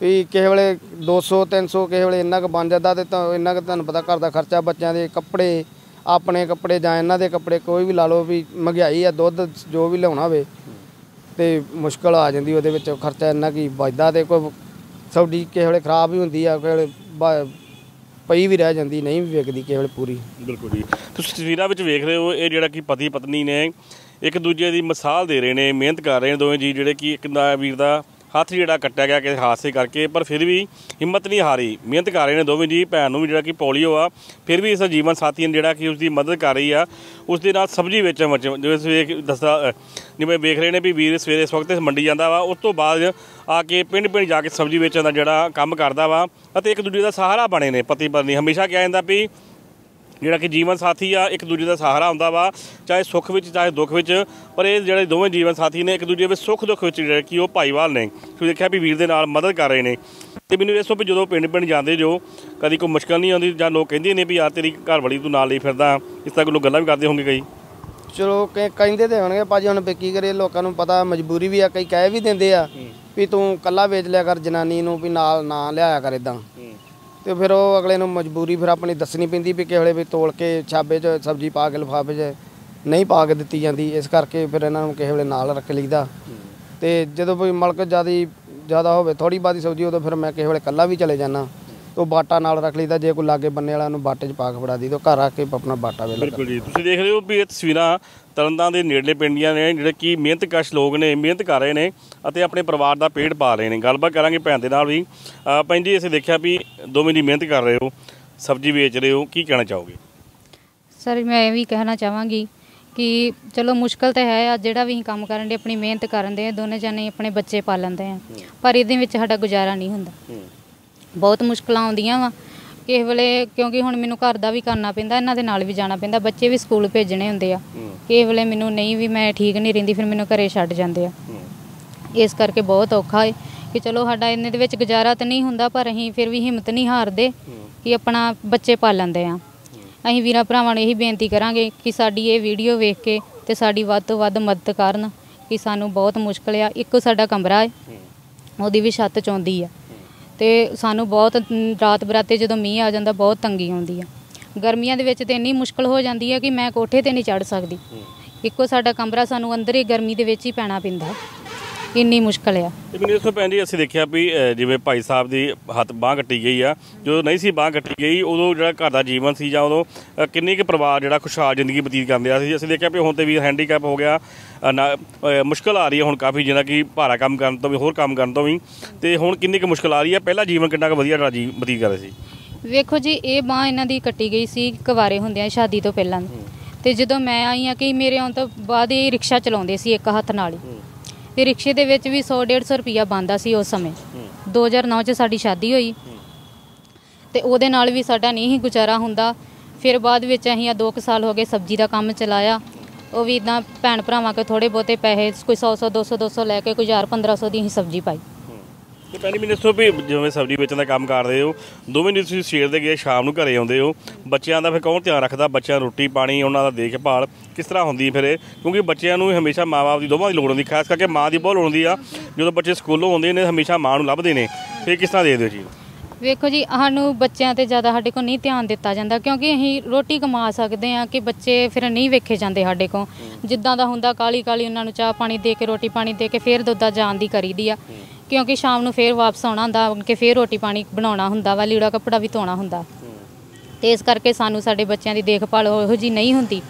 S1: ਵੀ ਕਿਸੇ ਵੇਲੇ 200 300 ਕਿਸੇ ਵੇਲੇ ਇੰਨਾ ਕੁ ਬਣ ਜਾਂਦਾ ਤੇ ਤਾਂ ਇੰਨਾ ਕੁ ਤੁਹਾਨੂੰ ਪਤਾ ਘਰ ਦਾ ਖਰਚਾ ਬੱਚਿਆਂ ਦੇ ਕੱਪੜੇ ਆਪਣੇ ਕੱਪੜੇ ਜਾਂ ਇਹਨਾਂ ਦੇ ਕੱਪੜੇ ਕੋਈ ਵੀ ਲਾ ਲਓ ਵੀ ਮਹਿੰਗਾਈ ਆ, ਦੁੱਧ ਜੋ ਵੀ ਲਿਆਉਣਾ ਹੋਵੇ ਤੇ ਮੁਸ਼ਕਲ ਆ ਜਾਂਦੀ ਉਹਦੇ ਵਿੱਚ ਖਰਚਾ ਇੰਨਾ ਕੀ ਬਚਦਾ ਤੇ ਕੋਈ ਸਬਜ਼ੀ ਕਿਸੇ ਵੇਲੇ ਖਰਾਬ ਵੀ ਹੁੰਦੀ ਆ, ਕਿਸੇ ਵੇਲੇ ਪਈ ਵੀ ਰਹਿ ਜਾਂਦੀ, ਨਹੀਂ ਵੀ ਵਿਕਦੀ ਕਿਸੇ ਵੇਲੇ ਪੂਰੀ।
S2: ਬਿਲਕੁਲ ਜੀ। ਤੁਸੀਂ ਤਸਵੀਰਾਂ ਵਿੱਚ ਵੇਖ ਰਹੇ ਹੋ, ਇਹ ਜਿਹੜਾ ਕਿ ਪਤੀ ਪਤਨੀ ਨੇ ਇੱਕ ਦੂਜੇ ਦੀ ਮਿਸਾਲ ਦੇ ਰਹੇ ਨੇ, ਮਿਹਨਤ ਕਰ ਰਹੇ ਨੇ ਦੋਵੇਂ ਜੀ, ਜਿਹੜੇ ਕਿ ਇੱਕ ਦਾ ਵੀਰ ਦਾ ਹੱਥ ਜਿਹੜਾ ਕੱਟਿਆ ਗਿਆ ਕਿਸੇ ਹਾਦਸੇ ਕਰਕੇ, ਪਰ ਫਿਰ ਵੀ ਹਿੰਮਤ ਨਹੀਂ ਹਾਰੀ। ਮਿਹਨਤ ਕਰ ਰਹੇ ਨੇ ਦੋਵੇਂ ਜੀ, ਭੈਣ ਨੂੰ ਵੀ ਜਿਹੜਾ ਕਿ ਪੋਲੀਓ ਆ, ਫਿਰ ਵੀ ਇਸ ਜੀਵਨ ਸਾਥੀ ਨੇ ਜਿਹੜਾ ਕਿ ਉਸ ਦੀ ਮਦਦ ਕਰ ਰਹੀ ਆ। ਉਸ ਦੇ ਨਾਲ ਸਬਜ਼ੀ ਵੇਚਣ ਵਿੱਚ, ਜਿਵੇਂ ਤੁਸੀਂ ਦੱਸਦਾ ਜਿਵੇਂ ਵੇਖ ਰਹੇ ਨੇ ਵੀ ਵੀਰ ਸਵੇਰੇ ਇਸ ਵਕਤ ਮੰਡੀ ਜਾਂਦਾ ਵਾ, ਉਸ ਤੋਂ ਬਾਅਦ ਆ ਕੇ ਪਿੰਡ ਪਿੰਡ ਜਾ ਕੇ ਸਬਜ਼ੀ ਵੇਚਣ ਦਾ ਜਿਹੜਾ ਕੰਮ ਕਰਦਾ ਵਾ, ਅਤੇ ਇੱਕ ਦੂਜੇ ਦਾ ਸਹਾਰਾ ਬਣੇ ਨੇ ਪਤੀ ਪਤਨੀ ਹਮੇਸ਼ਾ ਕਿਹਾ ਜਾਂਦਾ ਵੀ ਜਿਹੜਾ ਕਿ ਜੀਵਨ ਸਾਥੀ ਆ ਇੱਕ ਦੂਜੇ ਦਾ ਸਹਾਰਾ ਹੁੰਦਾ ਵਾ ਚਾਹੇ ਸੁੱਖ ਵਿੱਚ ਚਾਹੇ ਦੁੱਖ ਵਿੱਚ ਪਰ ਇਹ ਜਿਹੜੇ ਦੋਵੇਂ ਜੀਵਨ ਸਾਥੀ ਨੇ ਇੱਕ ਦੂਜੇ ਵਿੱਚ ਸੁੱਖ ਦੁੱਖ ਵਿੱਚ ਜਿਹੜੇ ਕਿ ਉਹ ਭਾਈਵਾਲ ਨੇ। ਤੁਸੀਂ ਦੇਖਿਆ ਵੀ ਵੀਰ ਦੇ ਨਾਲ ਮਦਦ ਕਰ ਰਹੇ ਨੇ। ਤੇ ਮੈਨੂੰ ਇਹ ਸੋ ਵੀ ਜਦੋਂ ਪਿੰਡ ਪਿੰਡ ਜਾਂਦੇ ਜੋ ਕਦੀ ਕੋਈ ਮੁਸ਼ਕਲ ਨਹੀਂ ਆਉਂਦੀ ਜਾਂ ਲੋਕ ਕਹਿੰਦੇ ਨੇ ਵੀ ਯਾਰ ਤੇਰੀ ਘਰ ਵਾਲੀ ਤੂੰ ਨਾਲ ਲਈ ਫਿਰਦਾ ਇਸ ਤਰ੍ਹਾਂ ਕੋਈ ਲੋਕ ਗੱਲਾਂ ਵੀ ਕਰਦੇ ਹੋਣਗੇ ਕਈ।
S1: ਚਲੋ ਕਹਿੰਦੇ ਤੇ ਹੋਣਗੇ ਭਾਜੀ ਹੁਣ ਵੀ ਕੀ ਕਰੀਏ ਲੋਕਾਂ ਨੂੰ ਪਤਾ ਮਜਬੂਰੀ ਵੀ ਆ ਕਈ ਕਹਿ ਵੀ ਦਿੰਦੇ ਆ ਵੀ ਤੂੰ ਕੱਲਾ ਵੇਚ ਲਿਆ ਕਰ ਜਨਾਨੀ ਨੂੰ ਵੀ ਨਾਲ ਨਾ ਲਿਆਇਆ ਕਰ ਇਦਾਂ ਤੇ ਫਿਰ ਉਹ ਅਗਲੇ ਨੂੰ ਮਜਬੂਰੀ ਫਿਰ ਆਪਣੀ ਦੱਸਣੀ ਪੈਂਦੀ ਵੀ ਕਿਸੇ ਵੇਲੇ ਵੀ ਤੋਲ ਕੇ ਛਾਬੇ 'ਚ ਸਬਜ਼ੀ ਪਾ ਕੇ ਲਿਫਾਫੇ 'ਚ ਨਹੀਂ ਪਾ ਕੇ ਦਿੱਤੀ ਜਾਂਦੀ, ਇਸ ਕਰਕੇ ਫਿਰ ਇਹਨਾਂ ਨੂੰ ਕਿਸੇ ਵੇਲੇ ਨਾਲ ਰੱਖ ਲਈਦਾ। ਤੇ ਜਦੋਂ ਕੋਈ ਮਲਕ ਜਿਆਦੀ ਜ਼ਿਆਦਾ ਹੋਵੇ ਥੋੜੀ ਬਾਦੀ ਸਬਜ਼ੀ, ਉਦੋਂ ਫਿਰ ਮੈਂ ਕਿਸੇ ਵੇਲੇ ਕੱਲਾ ਵੀ ਚਲੇ ਜਾਣਾ ਤੋਂ ਬਾਟਾ ਨਾਲ ਰੱਖ ਲਈਦਾ ਜੇ ਕੋਈ ਲਾਗੇ ਬੰਨੇ ਵਾਲਾ ਨੂੰ ਬਾਟੇ 'ਚ ਪਾ ਕੇ ਫੜਾ ਦੀ ਤੋਂ ਘਰ ਆ ਕੇ ਆਪਣਾ ਬਾਟਾ ਵੇਲਾ
S2: ਬਿਲਕੁਲ ਜੀ। ਤੁਸੀਂ ਦੇਖ ਰਹੇ ਹੋ ਵੀ ਇਹ ਤਸਵੀਰਾਂ ਤਰਨਤਾਰਨ ਦੇ ਨੇੜਲੇ ਪਿੰਡੀਆਂ ਨੇ ਜਿਹੜੇ ਕਿ ਮਿਹਨਤਕਸ਼ ਲੋਕ ਨੇ ਮਿਹਨਤ ਕਰ ਰਹੇ ਨੇ ਅਤੇ ਆਪਣੇ ਪਰਿਵਾਰ ਦਾ ਪੇਟ ਪਾ ਰਹੇ ਨੇ। ਗੱਲਬਾਤ ਕਰਾਂਗੇ ਭੈਣ ਦੇ ਨਾਲ ਵੀ। ਭੈਣ ਜੀ ਅਸੀਂ ਦੇਖਿਆ ਵੀ ਦੋਵੇਂ ਦੀ ਮਿਹਨਤ ਕਰ ਰਹੇ ਹੋ ਸਬਜ਼ੀ ਵੇਚ ਰਹੇ ਹੋ ਕੀ ਕਹਿਣਾ ਚਾਹੋਗੇ?
S3: ਸਰ ਮੈਂ ਇਹ ਵੀ ਕਹਿਣਾ ਚਾਹਾਂਗੀ ਕਿ ਚਲੋ ਮੁਸ਼ਕਲ ਤਾਂ ਹੈ ਆ ਜਿਹੜਾ ਵੀ ਕੰਮ ਕਰਨ ਦੇ ਆਪਣੀ ਮਿਹਨਤ ਕਰਨ ਦੇ ਦੋਨੇ ਜਾਨੇ ਆਪਣੇ ਬੱਚੇ ਪਾਲਣ ਦੇ ਆ। ਪਰ ਇਹਦੇ ਵਿੱਚ ਸਾਡਾ ਗੁਜ਼ਾਰਾ ਨਹੀਂ ਹੁੰਦਾ। ਬਹੁਤ ਮੁਸ਼ਕਲਾਂ ਆਉਂਦੀਆਂ ਵਾ। ਕਿਸੇ ਵੇਲੇ ਕਿਉਂਕਿ ਹੁਣ ਮੈਨੂੰ ਘਰ ਦਾ ਵੀ ਕਰਨਾ ਪੈਂਦਾ ਇਹਨਾਂ ਦੇ ਨਾਲ ਵੀ ਜਾਣਾ ਪੈਂਦਾ ਬੱਚੇ ਵੀ ਸਕੂਲ ਭੇਜਣੇ ਹੁੰਦੇ ਆ। ਕਿਸੇ ਵੇਲੇ ਮੈਨੂੰ ਨਹੀਂ ਵੀ ਮੈਂ ਠੀਕ ਨਹੀਂ ਰਹਿੰਦੀ ਫਿਰ ਮੈਨੂੰ ਘਰੇ ਛੱਡ ਜਾਂਦੇ ਆ। ਇਸ ਕਰਕੇ ਬਹੁਤ ਔਖਾ ਹੈ ਕਿ ਚਲੋ ਸਾਡਾ ਇੰਨੇ ਦੇ ਵਿੱਚ ਗੁਜ਼ਾਰਾ ਤਾਂ ਨਹੀਂ ਹੁੰਦਾ ਪਰ ਅਸੀਂ ਫਿਰ ਵੀ ਹਿੰਮਤ ਨਹੀਂ ਹਾਰਦੇ ਕਿ ਆਪਣਾ ਬੱਚੇ ਪਾਲਣਦੇ ਆ। ਅਸੀਂ ਵੀਰਾਂ ਭਰਾਵਾਂ ਨੂੰ ਇਹੀ ਬੇਨਤੀ ਕਰਾਂਗੇ ਕਿ ਸਾਡੀ ਇਹ ਵੀਡੀਓ ਵੇਖ ਕੇ ਤੇ ਸਾਡੀ ਵੱਧ ਤੋਂ ਵੱਧ ਮਦਦ ਕਰਨ ਕਿ ਸਾਨੂੰ ਬਹੁਤ ਮੁਸ਼ਕਲ ਆ। ਇੱਕੋ ਸਾਡਾ ਕਮਰਾ ਹੈ। ਉਹਦੀ ਵੀ ਛੱਤ ਚੌਂਦੀ ਆ। ਤੇ ਸਾਨੂੰ ਬਹੁਤ ਰਾਤ ਬਰਾਤੇ ਜਦੋਂ ਮੀਂਹ ਆ ਜਾਂਦਾ ਬਹੁਤ ਤੰਗੀ ਆਉਂਦੀ ਆ। ਗਰਮੀਆਂ ਦੇ ਵਿੱਚ ਤੇ ਇੰਨੀ ਮੁਸ਼ਕਲ ਹੋ ਜਾਂਦੀ ਆ ਕਿ ਮੈਂ ਕੋਠੇ ਤੇ ਨਹੀਂ ਚੜ ਸਕਦੀ। ਇੱਕੋ ਸਾਡਾ ਕਮਰਾ ਸਾਨੂੰ ਅੰਦਰ ਹੀ ਗਰਮੀ ਦੇ ਵਿੱਚ ਹੀ ਪੈਣਾ ਪੈਂਦਾ। ਇੰਨੀ ਮੁਸ਼ਕਲ ਆ।
S2: ਤੇ ਮੈਨੂੰ ਤੋਂ ਭੈਣ ਜੀ ਅਸੀਂ ਦੇਖਿਆ ਵੀ ਜਿਵੇਂ ਭਾਈ ਸਾਹਿਬ ਦੀ ਹੱਥ ਬਾਹ ਕੱਟੀ ਗਈ ਆ ਜਦੋਂ ਨਹੀਂ ਸੀ ਬਾਹ ਕੱਟੀ ਗਈ ਉਦੋਂ ਜਿਹੜਾ ਘਰ ਦਾ ਜੀਵਨ ਸੀ ਜਾਂ ਉਦੋਂ ਕਿੰਨੀ ਕੁ ਪਰਿਵਾਰ ਜਿਹੜਾ ਖੁਸ਼ਹਾਲ ਜ਼ਿੰਦਗੀ ਬਤੀਤ ਕਰਦੇ ਆ ਸੀ ਅਸੀਂ ਦੇਖਿਆ ਵੀ ਹੁਣ ਤੇ ਵੀ ਹੈਂਡੀਕੈਪ ਹੋ ਗਿਆ ਮੁਸ਼ਕਲ ਆ ਰਹੀ ਹੈ ਹੁਣ ਕਾਫੀ ਜਿਹੜਾ ਕਿ ਭਾਰਾ ਕੰਮ ਕਰਨ ਤੋਂ ਵੀ ਹੋਰ ਕੰਮ ਕਰਨ ਤੋਂ ਵੀ ਤੇ ਹੁਣ ਕਿੰਨੀ ਕੁ ਮੁਸ਼ਕਲ ਆ ਰਹੀ ਹੈ ਪਹਿਲਾ ਜੀਵਨ ਕਿੰਨਾ ਕੁ ਵਧੀਆ ਜਿਹੜਾ ਜੀ ਬਤੀਤ ਕਰਦੇ ਸੀ?
S3: ਵੇਖੋ ਜੀ ਇਹ ਬਾਹ ਇਹਨਾਂ ਦੀ ਕੱਟੀ ਗਈ ਸੀ ਕੁਵਾਰੇ ਹੁੰਦਿਆਂ ਸ਼ਾਦੀ ਤੋਂ ਪਹਿਲਾਂ। ਤੇ ਜਦੋਂ ਮੈਂ ਆਈ ਆ ਕਿ ਮੇਰੇ ਆਉਣ ਤੋਂ ਬਾਅਦ ਇਹ ਰਿਕਸ਼ਾ ਚਲਾਉਂਦੇ ਸੀ ਇੱਕ ਹੱਥ ਨਾਲ ਹੀ। ਤੇ ਰਿਕਸ਼ੇ ਦੇ ਵਿੱਚ ਵੀ 100 150 ਰੁਪਿਆ ਬੰਦਾ ਸੀ ਉਸ ਸਮੇਂ। 2009 ਚ ਸਾਡੀ ਸ਼ਾਦੀ ਹੋਈ। ਤੇ ਉਹਦੇ ਨਾਲ ਵੀ ਸਾਡਾ ਨਹੀਂ ਹੀ ਗੁਜ਼ਾਰਾ ਹੁੰਦਾ। ਫਿਰ ਬਾਅਦ ਵਿੱਚ ਅਸੀਂ ਆ 2 ਸਾਲ ਹੋ ਗਏ ਸਬਜ਼ੀ ਦਾ ਕੰਮ ਚਲਾਇਆ। ਉਹ ਵੀ ਇਦਾਂ ਭੈਣ ਭਰਾਵਾਂ ਕੋ ਥੋੜੇ ਬਹੁਤੇ ਪੈਸੇ ਕੋਈ 100 100 200 200 ਲੈ ਕੇ ਕੋਈ 1000 1500 ਦੀ ਅਸੀਂ ਸਬਜ਼ੀ ਪਾਈ।
S2: ਤੇ ਪਹਿਲੀ ਮੈਨੂੰ ਦੱਸੋ ਵੀ ਜਿਵੇਂ ਸਬਜ਼ੀ ਵੇਚਣ ਦਾ ਕੰਮ ਕਰਦੇ ਹੋ ਦੋਵੇਂ ਦਿਨ ਤੁਸੀਂ ਸਵੇਰ ਦੇ ਗਏ ਸ਼ਾਮ ਨੂੰ ਘਰੇ ਆਉਂਦੇ ਹੋ। ਬੱਚਿਆਂ ਦਾ ਫਿਰ ਕੌਣ ਧਿਆਨ ਰੱਖਦਾ? ਬੱਚਿਆਂ ਨੂੰ ਰੋਟੀ ਪਾਣੀ ਉਹਨਾਂ ਦਾ ਦੇਖਭਾਲ ਕਿਸ ਤਰ੍ਹਾਂ ਹੁੰਦੀ ਫਿਰ ਇਹ? ਕਿਉਂਕਿ ਬੱਚਿਆਂ ਨੂੰ ਹਮੇਸ਼ਾ ਮਾਂ-ਬਾਪ ਦੀ ਦੋਵਾਂ ਦੀ ਲੋੜ ਹੁੰਦੀ ਖਾਸ ਕਰਕੇ ਮਾਂ ਦੀ ਬਹੁਤ ਲੋੜ ਹੁੰਦੀ ਆ। ਜਦੋਂ ਬੱਚੇ ਸਕੂਲੋਂ ਆਉਂਦੇ ਨੇ ਹਮੇਸ਼ਾ ਮਾਂ ਨੂੰ ਲੱਭਦੇ ਨੇ। ਫਿਰ ਕਿਸ ਤਰ੍ਹਾਂ ਦੇਖਦੇ ਹੋ ਜੀ?
S3: ਵੇਖੋ ਜੀ ਸਾਨੂੰ ਬੱਚਿਆਂ ਤੇ ਜ਼ਿਆਦਾ ਸਾਡੇ ਕੋਲ ਨਹੀਂ ਧਿਆਨ ਦਿੱਤਾ ਜਾਂਦਾ ਕਿਉਂਕਿ ਅਸੀਂ ਰੋਟੀ ਕਮਾ ਸਕਦੇ ਆ ਕਿ ਬੱਚੇ ਫਿਰ ਨਹੀਂ ਵੇਖੇ ਜਾਂਦੇ ਸਾਡੇ ਕੋਲ। ਜਿੱਦਾਂ ਦਾ ਹੁੰਦਾ ਕਾਲੀ ਕਾਲੀ ਉਹਨਾਂ ਨੂੰ ਚਾਹ ਪਾਣੀ ਦੇ ਕੇ ਰੋਟੀ ਪਾਣੀ ਦੇ ਕੇ ਫਿਰ ਦੁੱਧਾ ਜਾਣ ਦੀ ਕਰੀਦੀ ਆ। ਕਿਉਂਕਿ ਸ਼ਾਮ ਨੂੰ ਫਿਰ ਵਾਪਸ ਆਉਣਾ ਹੁੰਦਾ ਕਿ ਫਿਰ ਰੋਟੀ ਪਾਣੀ ਬਣਾਉਣਾ ਹੁੰਦਾ ਵਾ, ਲੀੜਾ ਕੱਪੜਾ ਵੀ ਧੋਣਾ ਹੁੰਦਾ। ਤੇ ਇਸ ਕਰਕੇ ਸਾਨੂੰ ਸਾਡੇ ਬੱਚਿਆਂ ਦੀ ਦੇਖਭਾਲ ਉਹੋ ਜੀ ਨਹੀਂ ਹੁੰਦੀ।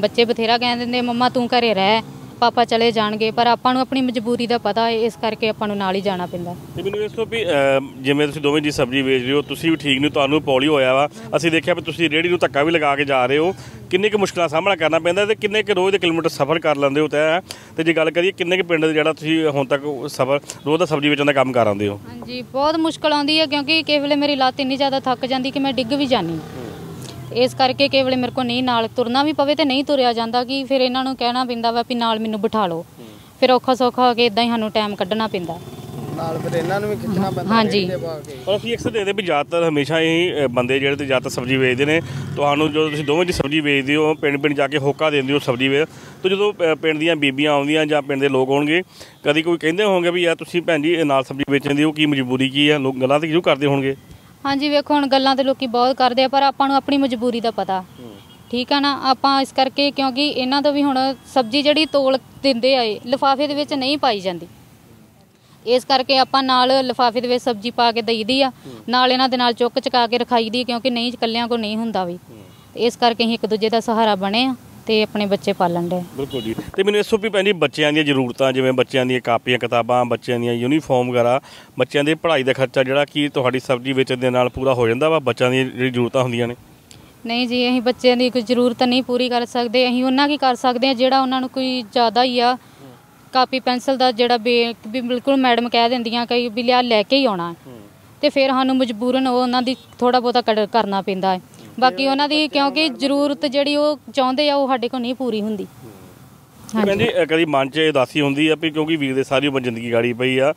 S3: ਬੱਚੇ ਬਥੇਰਾ ਕਹਿ ਦਿੰਦੇ, ਮੰਮਾ ਤੂੰ ਘਰੇ ਰਹਿ ਪਾਪਾ ਚਲੇ ਜਾਣਗੇ ਪਰ ਆਪਾਂ ਨੂੰ ਆਪਣੀ ਮਜਬੂਰੀ ਦਾ ਪਤਾ ਹੈ ਇਸ ਕਰਕੇ ਆਪਾਂ ਨੂੰ ਨਾਲ ਹੀ ਜਾਣਾ ਪੈਂਦਾ।
S2: ਤੇ ਮੈਨੂੰ ਇਸ ਤੋਂ ਵੀ ਅਹ, ਜਿਵੇਂ ਤੁਸੀਂ ਦੋਵੇਂ ਜੀ ਸਬਜ਼ੀ ਵੇਚ ਰਹੇ ਹੋ ਤੁਸੀਂ ਵੀ ਠੀਕ ਨਹੀਂ ਤੁਹਾਨੂੰ ਪੋਲੀਓ ਹੋਇਆ ਵਾ। ਅਸੀਂ ਦੇਖਿਆ ਵੀ ਤੁਸੀਂ ਰੇੜੀ ਨੂੰ ਧੱਕਾ ਵੀ ਲਗਾ ਕੇ ਜਾ ਰਹੇ ਹੋ। ਕਿੰਨੇ ਕੁ ਮੁਸ਼ਕਲਾਂ ਸਾਹਮਣਾ ਕਰਨਾ ਪੈਂਦਾ ਤੇ ਕਿੰਨੇ ਕੁ ਰੋਜ਼ ਦੇ ਕਿਲੋਮੀਟਰ ਸਫ਼ਰ ਕਰ ਲੈਂਦੇ ਹੋ ਤੈ? ਤੇ ਜੇ ਗੱਲ ਕਰੀਏ ਕਿੰਨੇ ਕੁ ਪਿੰਡ ਦੇ ਜਿਹੜਾ ਤੁਸੀਂ ਹੁਣ ਤੱਕ ਸਫ਼ਰ ਰੋਜ਼ ਦਾ ਸਬਜ਼ੀ ਵੇਚਣ ਦਾ ਕੰਮ ਕਰ ਆਉਂਦੇ ਹੋ?
S3: ਹਾਂਜੀ ਬਹੁਤ ਮੁਸ਼ਕਲ ਆਉਂਦੀ ਹੈ ਕਿਉਂਕਿ ਕਈ ਵੇਲੇ ਮੇਰੀ ਲੱਤ ਇੰਨੀ ਜ਼ਿਆਦਾ ਥੱਕ ਜਾਂਦੀ ਕਿ ਮੈਂ ਡਿੱਗ ਵੀ ਜਾਂਦੀ ਇਸ ਕਰਕੇ ਕਈ ਵੇਲੇ ਮੇਰੇ ਕੋਲ ਨਹੀਂ ਨਾਲ ਤੁਰਨਾ ਵੀ ਪਵੇ ਤੇ ਨਹੀਂ ਤੁਰਿਆ ਜਾਂਦਾ ਕਿ ਫਿਰ ਇਹਨਾਂ ਨੂੰ ਕਹਿਣਾ ਪੈਂਦਾ ਵਾ ਵੀ ਨਾਲ ਮੈਨੂੰ ਬਿਠਾ ਲਓ ਫਿਰ ਔਖਾ ਸੌਖਾ ਹੋ ਕੇ ਇਦਾਂ ਹੀ ਸਾਨੂੰ ਟਾਈਮ ਕੱਢਣਾ ਪੈਂਦਾ
S1: ਨਾਲ ਫਿਰ ਇਹਨਾਂ ਨੂੰ ਵੀ ਖਿੱਚਣਾ ਪੈਂਦਾ
S3: ਹਾਂਜੀ।
S1: ਕੇ।
S2: ਪਰ ਅਸੀਂ ਅਕਸਰ ਦੇਖਦੇ ਵੀ ਜ਼ਿਆਦਾਤਰ ਹਮੇਸ਼ਾ ਹੀ ਬੰਦੇ ਜਿਹੜੇ ਤੇ ਜ਼ਿਆਦਾਤਰ ਸਬਜ਼ੀ ਵੇਚਦੇ ਨੇ ਤੁਹਾਨੂੰ ਜਦੋਂ ਤੁਸੀਂ ਦੋਵੇਂ ਜੀ ਸਬਜ਼ੀ ਵੇਚਦੇ ਹੋ ਪਿੰਡ ਪਿੰਡ ਜਾ ਕੇ ਹੋਕਾ ਦਿੰਦੇ ਹੋ ਸਬਜ਼ੀ ਵੇਚ ਤੋ ਜਦੋਂ ਪਿੰਡ ਦੀਆਂ ਬੀਬੀਆਂ ਆਉਂਦੀਆਂ ਜਾਂ ਪਿੰਡ ਦੇ ਲੋਕ ਆਉਣਗੇ ਕਦੀ ਕੋਈ ਕਹਿੰਦੇ ਹੋਣਗੇ ਵੀ ਯਾਰ ਤੁਸੀਂ ਭੈਣ ਜੀ ਇਹ ਨਾਲ ਸਬਜ਼ੀ ਵੇਚਣ ਦੀ ਉਹ ਕੀ ਮਜਬੂਰੀ ਕੀ ਆ ਲੋਕ ਗੱਲਾਂ ਤੇ ਕਿਉਂ ਕਰਦੇ ਹੋਣਗੇ
S3: ਹਾਂਜੀ ਵੇਖੋ ਹੁਣ ਗੱਲਾਂ ਤੇ ਲੋਕੀ ਬਹੁਤ ਕਰਦੇ ਆ ਪਰ ਆਪਾਂ ਨੂੰ ਆਪਣੀ ਮਜਬੂਰੀ ਦਾ ਪਤਾ। ਠੀਕ ਆ ਨਾ? ਆਪਾਂ ਇਸ ਕਰਕੇ ਕਿਉਂਕਿ ਇਹਨਾਂ ਤੋਂ ਵੀ ਹੁਣ ਸਬਜ਼ੀ ਜਿਹੜੀ ਤੋਲ ਦਿੰਦੇ ਆ ਲਿਫਾਫੇ ਦੇ ਵਿੱਚ ਨਹੀਂ ਪਾਈ ਜਾਂਦੀ। ਇਸ ਕਰਕੇ ਆਪਾਂ ਨਾਲ ਲਿਫਾਫੇ ਦੇ ਵਿੱਚ ਸਬਜ਼ੀ ਪਾ ਕੇ ਦਈਦੀ ਆ ਨਾਲ ਇਹਨਾਂ ਦੇ ਨਾਲ ਚੁੱਕ ਚਕਾ ਕੇ ਰਖਾਈਦੀ ਕਿਉਂਕਿ ਨਹੀਂ ਇਕੱਲਿਆਂ ਕੋ ਨਹੀਂ ਹੁੰਦਾ ਵੀ। ਇਸ ਕਰਕੇ ਅਸੀਂ ਇੱਕ ਦੂਜੇ ਦਾ ਸਹਾਰਾ ਬਣੇ ਆ। ਤੇ ਆਪਣੇ ਬੱਚੇ ਪਾਲਣ ਦੇ।
S2: ਬਿਲਕੁਲ ਜੀ। ਤੇ ਮੈਨੂੰ ਇਸ ਵੀ ਜੀ ਬੱਚਿਆਂ ਦੀਆਂ ਜ਼ਰੂਰਤਾਂ ਜਿਵੇਂ ਬੱਚਿਆਂ ਦੀਆਂ ਕਾਪੀਆਂ ਕਿਤਾਬਾਂ ਬੱਚਿਆਂ ਦੀਆਂ ਯੂਨੀਫਾਰਮ ਵਗੈਰਾ ਬੱਚਿਆਂ ਦੇ ਪੜ੍ਹਾਈ ਦਾ ਖਰਚਾ ਜਿਹੜਾ ਕੀ ਤੁਹਾਡੀ ਸਬਜ਼ੀ ਵੇਚਣ ਦੇ ਨਾਲ ਪੂਰਾ ਹੋ ਜਾਂਦਾ ਵਾ ਬੱਚਿਆਂ ਦੀਆਂ ਜਿਹੜੀ ਜ਼ਰੂਰਤਾਂ ਹੁੰਦੀਆਂ ਨੇ?
S3: ਨਹੀਂ ਜੀ ਅਸੀਂ ਬੱਚਿਆਂ ਦੀ ਕੋਈ ਜ਼ਰੂਰਤ ਨਹੀਂ ਪੂਰੀ ਕਰ ਸਕਦੇ। ਅਸੀਂ ਉਹਨਾਂ ਕੀ ਕਰ ਸਕਦੇ ਆ ਜਿਹੜਾ ਉਹਨਾਂ ਨੂੰ ਕੋਈ ਜ਼ਿਆਦਾ ਹੀ ਆ ਕਾਪੀ ਪੈਨਸਲ ਦਾ ਜਿਹੜਾ ਵੀ ਬਿਲਕੁਲ ਮੈਡਮ ਕਹਿ ਦਿੰਦੀਆਂ ਕਈ ਵੀ ਲਿਆ ਲੈ ਕੇ ਹੀ ਆਉਣਾ। ਹੈ। ਤੇ ਫਿਰ ਸਾਨੂੰ ਮਜਬੂਰਨ ਉਹ ਉਹਨਾਂ ਦੀ ਥੋੜਾ ਕੜ- ਕਰਨਾ ਪੈਂਦਾ ਹੈ। ਬਾਕੀ ਉਹਨਾਂ ਦੀ ਕਿਉਂਕਿ ਜ਼ਰੂਰਤ ਜਿਹੜੀ ਉਹ ਚਾਹੁੰਦੇ ਆ ਉਹ ਸਾਡੇ ਕੋਲ ਨਹੀਂ ਪੂਰੀ ਹੁੰਦੀ।
S2: ਅ, ਕਦੀ ਮਨ 'ਚ ਉਦਾਸੀ ਹੁੰਦੀ ਆ ਵੀ ਕਿਉਂਕਿ ਵੀਰ ਦੇ ਸਾਰੀ ਉਮਰ ਜ਼ਿੰਦਗੀ ਗਾੜੀ ਪਈ ਆ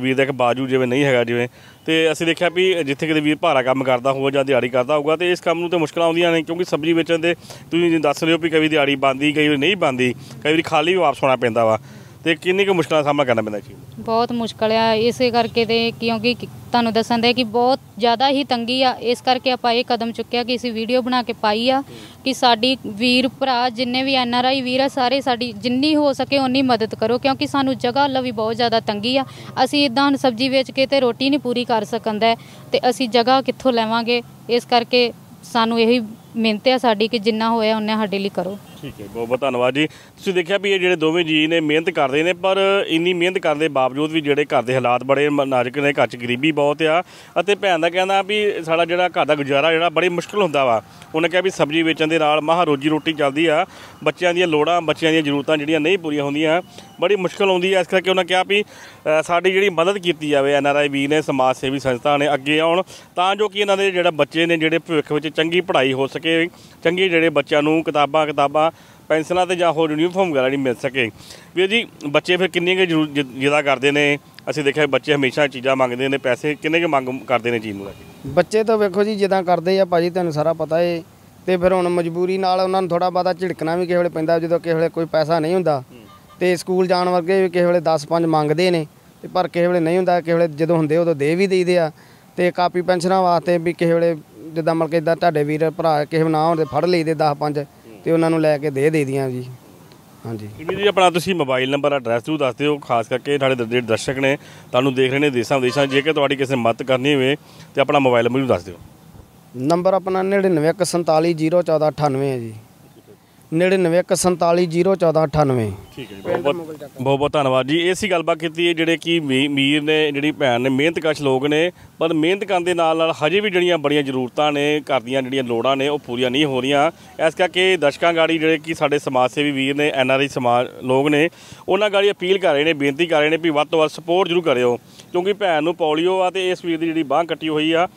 S2: ਵੀਰ ਦਾ ਇੱਕ ਬਾਜੂ ਜਿਵੇਂ ਨਹੀਂ ਹੈਗਾ ਜਿਵੇਂ। ਤੇ ਅਸੀਂ ਦੇਖਿਆ ਵੀ ਜਿੱਥੇ ਕਿਤੇ ਵੀਰ ਭਾਰਾ ਕੰਮ ਕਰਦਾ ਹੋਊਗਾ ਜਾਂ ਦਿਹਾੜੀ ਕਰਦਾ ਹੋਊਗਾ ਤੇ ਇਸ ਕੰਮ ਨੂੰ ਤੇ ਮੁਸ਼ਕਲਾਂ ਆਉਂਦੀਆਂ ਨੇ ਕਿਉਂਕਿ ਸਬਜ਼ੀ ਵੇਚਣ ਦੇ ਤੁਸੀਂ ਦੱਸ ਰਹੇ ਹੋ ਵੀ ਕਈ ਦਿਹਾੜੀ ਬੰਦੀ ਕਈ ਵਾਰੀ ਨਹੀਂ ਬੰਦੀ ਕਈ ਵਾਰੀ ਖਾਲੀ ਵੀ ਵਾਪਸ ਹੋਣਾ ਪੈਂਦਾ ਵਾ। ਤੇ ਕਿੰਨੀ ਕੁ ਮੁਸ਼ਕਲਾਂ ਦਾ ਸਾਹਮਣਾ ਕਰਨਾ ਪੈਂਦਾ ਜੀ
S3: ਬਹੁਤ ਮੁਸ਼ਕਲ ਆ, ਇਸੇ ਕਰਕੇ ਤੇ ਕਿਉਂਕਿ ਤੁਹਾਨੂੰ ਦੱਸਣ ਦੇ ਕਿ ਬਹੁਤ ਜ਼ਿਆਦਾ ਹੀ ਤੰਗੀ ਆ, ਇਸ ਕਰਕੇ ਆਪਾਂ ਇਹ ਕਦਮ ਚੁੱਕਿਆ ਕਿ ਅਸੀਂ ਵੀਡੀਓ ਬਣਾ ਕੇ ਪਾਈ ਆ ਕਿ ਸਾਡੀ ਵੀਰ, ਭਰਾ, ਜਿੰਨੇ ਵੀ ਐਨ ਆਰ ਆਈ ਵੀਰ ਆ, ਸਾਰੇ ਸਾਡੀ ਜਿੰਨੀ ਹੋ ਸਕੇ ਉਨੀ ਮਦਦ ਕਰੋ, ਕਿਉਂਕਿ ਸਾਨੂੰ ਜਗ੍ਹਾ ਵੱਲੋਂ ਵੀ ਬਹੁਤ ਜ਼ਿਆਦਾ ਤੰਗੀ ਆ। ਅਸੀਂ ਇਦਾਂ ਹੁਣ ਸਬਜ਼ੀ ਵੇਚ ਕੇ ਤੇ ਰੋਟੀ ਨਹੀਂ ਪੂਰੀ ਕਰ ਸਕੰਦਾ ਤੇ ਅਸੀਂ ਜਗ੍ਹਾ ਕਿੱਥੋਂ ਲੈਵਾਂਗੇ? ਇਸ ਕਰਕੇ ਸਾਨੂੰ ਇਹੀ ਮਿਹਨਤ ਆ ਸਾਡੀ ਕਿ ਜਿੰਨਾ ਹੋਇਆ ਉਹਨੇ ਸਾਡੇ ਲਈ ਕਰੋ।
S2: ਠੀਕ ਹੈ ਬਹੁਤ ਬਹੁਤ ਧੰਨਵਾਦ ਜੀ। ਤੁਸੀਂ ਦੇਖਿਆ ਵੀ ਇਹ ਜਿਹੜੇ ਦੋਵੇਂ ਜੀ ਨੇ ਮਿਹਨਤ ਕਰਦੇ ਨੇ, ਪਰ ਇੰਨੀ ਮਿਹਨਤ ਕਰਨ ਦੇ ਬਾਵਜੂਦ ਵੀ ਜਿਹੜੇ ਘਰ ਦੇ ਹਾਲਾਤ ਬੜੇ ਮ- ਨਾਜ਼ੁਕ ਨੇ, ਘਰ 'ਚ ਗਰੀਬੀ ਬਹੁਤ ਆ, ਅਤੇ ਭੈਣ ਦਾ ਕਹਿੰਦਾ ਵੀ ਸਾਡਾ ਜਿਹੜਾ ਘਰ ਦਾ ਗੁਜ਼ਾਰਾ ਜਿਹੜਾ ਬੜੀ ਮੁਸ਼ਕਲ ਹੁੰਦਾ ਵਾ। ਉਹਨੇ ਕਿਹਾ ਵੀ ਸਬਜ਼ੀ ਵੇਚਣ ਦੇ ਨਾਲ ਮਹਾ ਰੋਜੀ ਰੋਟੀ ਚੱਲਦੀ ਆ, ਬੱਚਿਆਂ ਦੀਆਂ ਲੋੜਾਂ, ਬੱਚਿਆਂ ਦੀਆਂ ਜ਼ਰੂਰਤਾਂ ਜਿਹੜੀਆਂ ਨਹੀਂ ਪੂਰੀਆਂ ਹੁੰਦੀਆਂ, ਬੜੀ ਮੁਸ਼ਕਲ ਆਉਂਦੀ ਆ। ਇਸ ਕਰਕੇ ਉਹਨਾਂ ਕਿਹਾ ਵੀ ਸਾਡੀ ਜਿਹੜੀ ਮਦਦ ਕੀਤੀ ਜਾਵੇ, ਐਨ ਆਰ ਆਈ ਵੀ ਨੇ, ਸਮਾਜ ਸੇਵੀ ਸੰਸਥਾ ਨੇ ਅੱਗੇ ਆਉਣ, ਤਾਂ ਜੋ ਕਿ ਇਹਨਾਂ ਦੇ ਜਿਹੜਾ ਬੱਚੇ ਨੇ, ਜਿਹੜੇ ਭਵਿੱਖ ਵਿੱਚ ਚੰਗੀ ਪੜ੍ਹਾਈ ਹੋ ਸਕੇ, ਚੰਗੇ ਜਿਹੜੇ ਬੱਚਿਆਂ ਨੂੰ ਕਿਤਾਬਾਂ ਕਿਤਾਬਾਂ ਪੈਨਸ਼ਨਾਂ ਤੇ ਜਾਂ ਹੋਰ ਯੂਨੀਫਾਰਮ ਵਗੈਰਾ ਨਹੀਂ ਮਿਲ ਸਕੇ। ਵੀਰ ਜੀ ਬੱਚੇ ਫਿਰ ਕਿੰਨੀ ਕੁ ਜ਼ਰੂਰ ਜਿ- ਜ਼ਿਆਦਾ ਕਰਦੇ ਨੇ? ਅਸੀਂ ਦੇਖਿਆ ਬੱਚੇ ਹਮੇਸ਼ਾ ਚੀਜ਼ਾਂ ਮੰਗਦੇ ਨੇ ਪੈਸੇ ਕਿੰਨੇ ਕੁ ਮੰਗ ਕਰਦੇ ਨੇ ਚੀਜ਼ ਨੂੰ ਲੈ ਕੇ?
S1: ਬੱਚੇ ਤਾਂ ਵੇਖੋ ਜੀ ਜਿੱਦਾਂ ਕਰਦੇ ਆ ਭਾਜੀ ਤੁਹਾਨੂੰ ਸਾਰਾ ਪਤਾ ਏ। ਤੇ ਫਿਰ ਹੁਣ ਮਜਬੂਰੀ ਨਾਲ ਉਹਨਾਂ ਨੂੰ ਥੋੜਾ ਬਹੁਤਾ ਝਿੜਕਣਾ ਵੀ ਕਿਸੇ ਵੇਲੇ ਪੈਂਦਾ ਜਦੋਂ ਕਿਸੇ ਵੇਲੇ ਕੋਈ ਪੈਸਾ ਨਹੀਂ ਹੁੰਦਾ। ਤੇ ਸਕੂਲ ਜਾਣ ਵਰਗੇ ਵੀ ਕਿਸੇ ਵੇਲੇ 10-5 ਮੰਗਦੇ ਨੇ। ਤੇ ਪਰ ਕਿਸੇ ਵੇਲੇ ਨਹੀਂ ਹੁੰਦਾ ਕਿਸੇ ਵੇਲੇ ਜਦੋਂ ਹੁੰਦੇ ਉਦੋਂ ਦੇ ਵੀ ਦੇਈਦੇ ਆ। ਤੇ ਕਾਪੀ ਪੈਨਸ਼ਨਾਂ ਵਾਸਤੇ ਵੀ ਕਿਸੇ ਵੇਲੇ ਜਿੱਦਾਂ ਮਤਲਬ ਕਿ ਇਦਾਂ ਤੁਹਾਡੇ ਵੀਰ ਭਰਾ ਕਿਸੇ ਨਾ ਹੋਣ ਤੇ ਫੜ ਲਈਦੇ 10-5 ਤੇ ਉਹਨਾਂ ਨੂੰ ਲੈ ਕੇ ਦੇ ਦੇਈਦੀਆਂ ਜੀ। ਹਾਂਜੀ।
S2: ਵੀਰ ਜੀ ਆਪਣਾ ਤੁਸੀਂ ਮੋਬਾਈਲ ਨੰਬਰ ਐਡਰੈਸ ਜ਼ਰੂਰ ਦੱਸ ਦਿਓ ਖਾਸ ਕਰਕੇ ਸਾਡੇ ਜਿਹੜੇ ਦਰਸ਼ਕ ਨੇ ਤੁਹਾਨੂੰ ਦੇਖ ਰਹੇ ਨੇ ਦੇਸਾਂ ਵਿਦੇਸ਼ਾਂ। ਜੇਕਰ ਤੁਹਾਡੀ ਕਿਸੇ ਮਦਦ ਕਰਨੀ ਹੋਵੇ ਤੇ ਆਪਣਾ ਮੋਬਾਈਲ ਨੰਬਰ ਵੀ ਦੱਸ ਦਿਓ।
S1: ਨੰਬਰ ਆਪਣਾ 9914401498 ਹੈ ਜੀ। 9914401498
S2: ਠੀਕ ਹੈ ਜੀ, ਬਹੁਤ ਬਹੁਤ ਬਹੁਤ ਬਹੁਤ ਧੰਨਵਾਦ ਜੀ। ਇਹ ਸੀ ਗੱਲਬਾਤ ਕੀਤੀ ਹੈ ਜਿਹੜੇ ਕਿ ਮੀ- ਮੀਰ ਨੇ, ਜਿਹੜੀ ਭੈਣ ਨੇ, ਮਿਹਨਤਕਸ਼ ਲੋਕ ਨੇ। ਪਰ ਮਿਹਨਤ ਕਰਨ ਦੇ ਨਾਲ ਨਾਲ ਹਜੇ ਵੀ ਜਿਹੜੀਆਂ ਬੜੀਆਂ ਜ਼ਰੂਰਤਾਂ ਨੇ, ਘਰ ਦੀਆਂ ਜਿਹੜੀਆਂ ਲੋੜਾਂ ਨੇ, ਉਹ ਪੂਰੀਆਂ ਨਹੀਂ ਹੋ ਰਹੀਆਂ। ਇਸ ਕਰਕੇ ਦਰਸ਼ਕਾਂ ਗਾੜੀ ਜਿਹੜੇ ਕਿ ਸਾਡੇ ਸਮਾਜ ਸੇਵੀ ਵੀਰ ਨੇ, ਐਨ ਆਰ ਆਈ ਸਮਾਜ ਲੋਕ ਨੇ, ਉਹਨਾਂ ਗਾੜੀ ਅਪੀਲ ਕਰ ਰਹੇ ਨੇ, ਬੇਨਤੀ ਕਰ ਰਹੇ ਨੇ ਵੀ ਵੱਧ ਤੋਂ ਵੱਧ ਸਪੋਰਟ ਜ਼ਰੂਰ ਕਰਿਓ। ਕਿਉਂਕਿ ਭੈਣ ਨੂੰ ਪੋਲੀਓ ਆ ਤੇ ਇਸ ਵੀਰ ਦੀ ਜਿਹੜੀ ਬਾਂਹ ਕੱਟੀ ਹੋਈ ਆ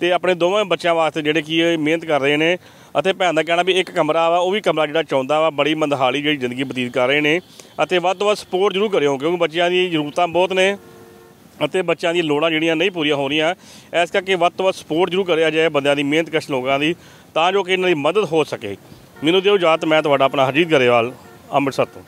S2: ਤੇ ਆਪਣੇ ਦੋਵੇਂ ਬੱਚਿਆਂ ਵਾਸਤੇ ਜਿਹੜੇ ਕੀ ਇਹ ਮਿਹਨਤ ਕਰ ਰਹੇ ਨੇ ਅਤੇ ਭੈਣ ਦਾ ਕਹਿਣਾ ਵੀ ਇੱਕ ਕਮਰਾ ਵਾ, ਉਹ ਵੀ ਕਮਰਾ ਜਿਹੜਾ ਚਾਹੁੰਦਾ ਵਾ, ਬੜੀ ਮੰਦਹਾਲੀ ਜਿਹੜੀ ਜ਼ਿੰਦਗੀ ਬਤੀਤ ਕਰ ਰਹੇ ਨੇ। ਅਤੇ ਵੱਧ ਤੋਂ ਵੱਧ ਸਪੋਰਟ ਜ਼ਰੂਰ ਕਰਿਓ, ਕਿਉਂਕਿ ਬੱਚਿਆਂ ਦੀ ਜ਼ਰੂਰਤਾਂ ਬਹੁਤ ਨੇ ਅਤੇ ਬੱਚਿਆਂ ਦੀਆਂ ਲੋੜਾਂ ਜਿਹੜੀਆਂ ਨਹੀਂ ਪੂਰੀਆਂ ਹੋ ਰਹੀਆਂ। ਇਸ ਕਰਕੇ ਵੱਧ ਤੋਂ ਵੱਧ ਸਪੋਰਟ ਜ਼ਰੂਰ ਕਰਿਆ ਜਾਏ ਬੰਦਿਆਂ ਦੀ ਮਿਹਨਤਕਸ਼ ਲੋਕਾਂ ਦੀ, ਤਾਂ ਜੋ ਕਿ ਇਹਨਾਂ ਦੀ ਮਦਦ ਹੋ ਸਕੇ। ਮੈਨੂੰ ਦਿਓ ਇਜਾਜ਼ਤ, ਮੈਂ ਤੁਹਾਡਾ ਆਪਣਾ ਹਰਜੀਤ ਗਰੇਵਾਲ, ਅੰਮ੍ਰਿਤਸਰ ਤੋਂ।